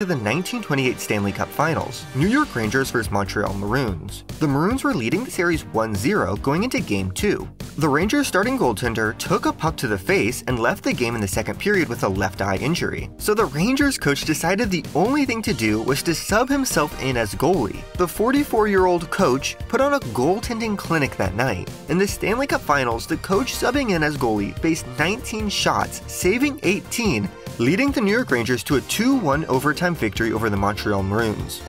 to the 1928 Stanley Cup Finals, New York Rangers vs Montreal Maroons. The Maroons were leading the series 1-0 going into Game 2. The Rangers starting goaltender took a puck to the face and left the game in the second period with a left eye injury. So the Rangers coach decided the only thing to do was to sub himself in as goalie. The 44-year-old coach put on a goaltending clinic that night. In the Stanley Cup Finals, the coach subbing in as goalie faced 19 shots, saving 18 leading the New York Rangers to a 2-1 overtime victory over the Montreal Maroons.